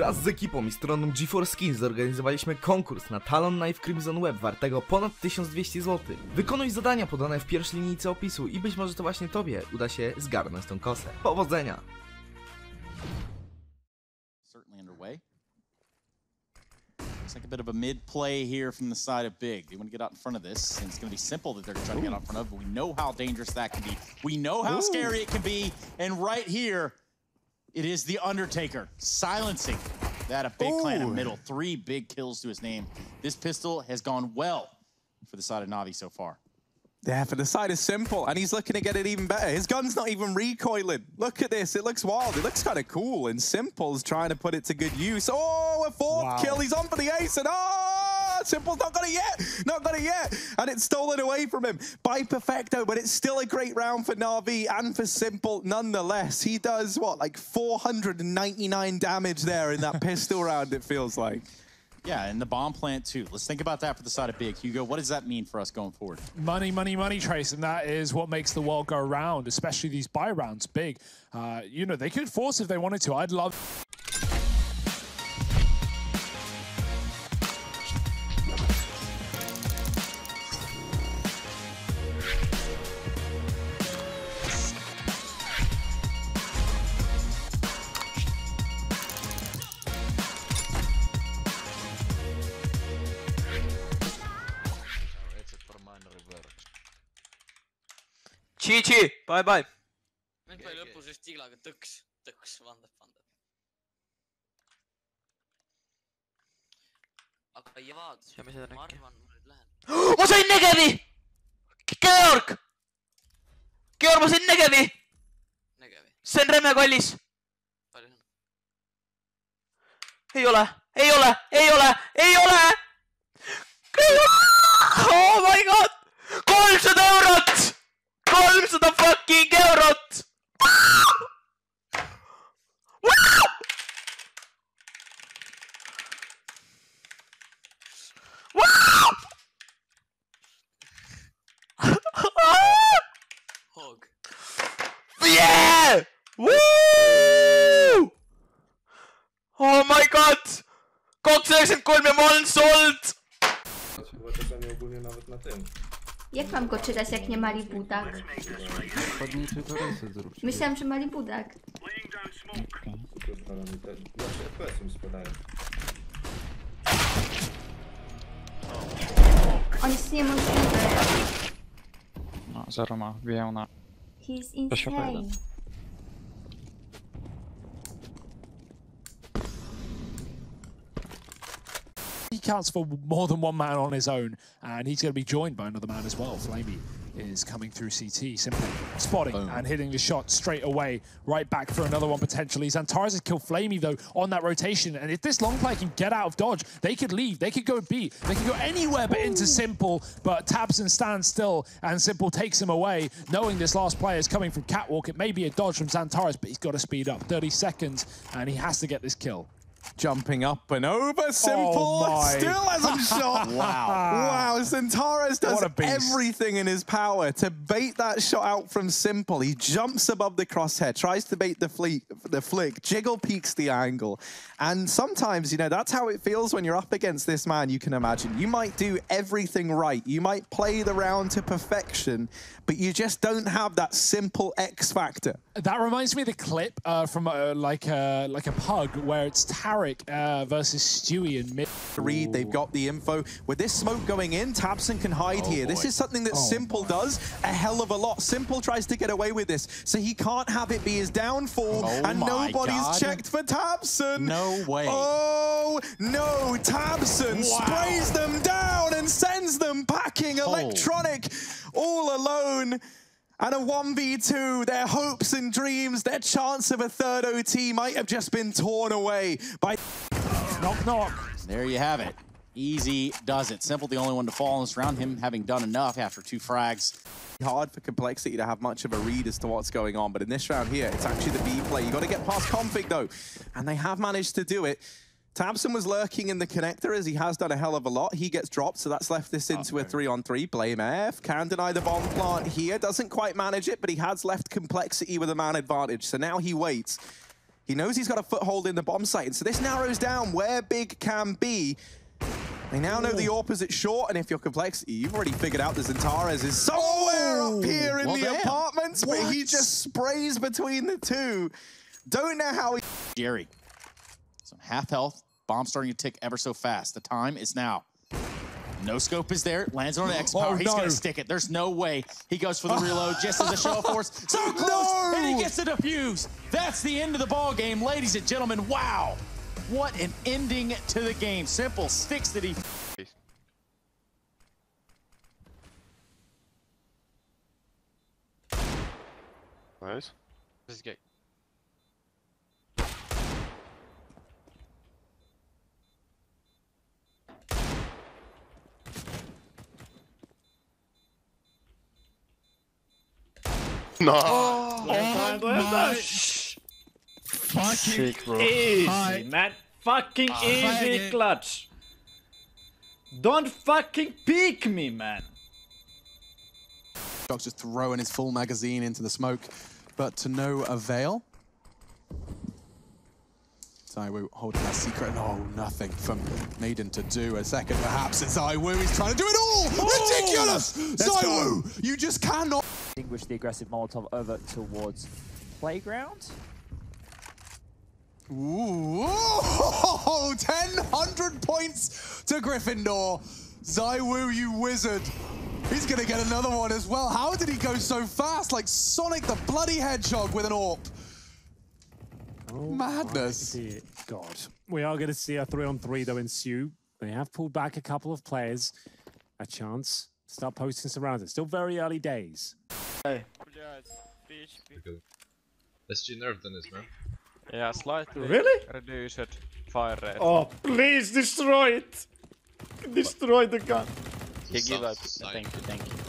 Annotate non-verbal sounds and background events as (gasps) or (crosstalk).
Wraz z ekipą i stroną GeForce Skins zorganizowaliśmy konkurs na Talon Knife Crimson Web wartego ponad 1200 zł. Wykonuj zadania podane w pierwszej linijce opisu i być może to właśnie tobie uda się zgarnąć tą kosę. Powodzenia! certainly underway. Looks like a bit of a mid play here from the side of Big. They want to get out in front of this, and it's going to be simple that they're going to try to get out in front of. But we know how dangerous that can be. We know how scary it can be. And right here, it is the Undertaker silencing that a big clan in Ooh. middle. Three big kills to his name. This pistol has gone well for the side of Navi so far. Yeah, for the side is simple, and he's looking to get it even better. His gun's not even recoiling. Look at this. It looks wild. It looks kind of cool, and Simple's trying to put it to good use. Oh, a fourth Wow. kill. He's on for the ace, and oh, Simple's not got it yet. Not got it yet. And it's stolen away from him by Perfecto, but it's still a great round for Navi and for Simple nonetheless. He does, what, like 499 damage there in that (laughs) pistol round, it feels like. Yeah, and the bomb plant too. Let's think about that for the side of Big. Hugo, what does that mean for us going forward? Money, money, money, Trace, and that is what makes the world go round, especially these buy rounds big. Uh, you know, they could force if they wanted to. I'd love. Tši-tši, bye-bye. nüüd pani lõpus just iglaga tõks, tõks, vandab, vandab. aga seda ma arvan, ma nüüd lähen. (gasps) ma sain Negevi! Georg! Georg, ma sain Negevi! Negevi, see on räme kallis. palju õnne. ei ole, ei ole, ei ole, ei ole! (gasps) Oh my god! kolmsada eurot! Colm to the fucking Eurot! Yeah! Woo! Oh my god! Kod 93 Moln Sold! Chyba to ogólnie nawet na tym. Jak mam go czytać, jak nie Malibudak? Podnieczy to rysy zróbcie. Myślałam, że Malibudak. Zostawiam mi spadają. On jest niemożliwy. No, zero ma, na... He się insane. Counts for more than one man on his own, and he's going to be joined by another man as well. Flamey is coming through CT, simply spotting and hitting the shot straight away, right back for another one potentially. XANTARES has killed Flamey though on that rotation, and if this long play can get out of dodge, they could leave. They could go B. They could go anywhere but into Simple, but tabseN stands still, and Simple takes him away, knowing this last player is coming from Catwalk. It may be a dodge from XANTARES, but he's got to speed up. 30 seconds, and he has to get this kill. Jumping up and over, simple. Oh. (laughs) Still hasn't shot. (laughs) wow. Wow. Centaurus does What a beast. everything in his power to bait that shot out from simple. He jumps above the crosshair, tries to bait the flick, the flick, jiggle peaks the angle. And sometimes, you know, that's how it feels when you're up against this man, you can imagine. You might do everything right. You might play the round to perfection, but you just don't have that simple X factor. That reminds me of the clip uh, from uh, like a like a pug where it's tarik uh, versus Stewie and mid. read. They've got the info. With this smoke going in, tabseN can hide here. This is something that Simple does a hell of a lot. Simple tries to get away with this, so he can't have it be his downfall. Oh and nobody's God. checked for tabseN. No way. Oh no! tabseN Wow. sprays them down and sends them packing. Electronic all alone. And a 1v2, their hopes and dreams, their chance of a third OT might have just been torn away by Knock knock. There you have it. Easy does it. Simple, the only one to fall in this round. Him having done enough after two frags. hard for Complexity to have much of a read as to what's going on. But in this round here, it's actually the B play. you got to get past k0nfig, though. And they have managed to do it. tabseN was lurking in the connector as he has done a hell of a lot. He gets dropped, so that's left this into a three-on-three. blameF. Can deny the bomb plant here. Doesn't quite manage it, but he has left Complexity with a man advantage. So now he waits. He knows he's got a foothold in the bomb site, and so this narrows down where Big can be. They now know the AWP is at short, and if you're complexity, you've already figured out that XANTARES is somewhere up here in well, the damn. apartments, but he just sprays between the two. Don't know how he. Jerry. Some half health. Bomb starting to tick ever so fast. The time is now. No scope is there. Lands on an X power. Oh, He's no. gonna stick it. There's no way he goes for the (laughs) reload just as a show of force. So close, and he gets the defuse. That's the end of the ball game, ladies and gentlemen. Wow, what an ending to the game. Simple sticks that he. Nice. This is gay. No. Oh, fucking easy, man. Fucking easy clutch. Don't fucking peek me, man. Shock's just throwing his full magazine into the smoke, but to no avail. ZywOo holding that secret. Oh, nothing from Maiden to do. A second, perhaps it's ZywOo. He's trying to do it all. Oh! Ridiculous! ZywOo, you just cannot. Distinguish the aggressive Molotov over towards playground. Ooh, (laughs) 1,000 points to Gryffindor. ZywOo, you wizard. He's gonna get another one as well. How did he go so fast? Like Sonic the bloody Hedgehog with an AWP. Oh Madness. God. We are going to see a three on three, though, ensue. They have pulled back a couple of players. A chance to start posting some rounds. It's still very early days. SG nerfed on this, man. Yeah, slightly Really? reduced fire rate. Oh, please destroy it. Destroy the gun. He give up. Thank you, thank you.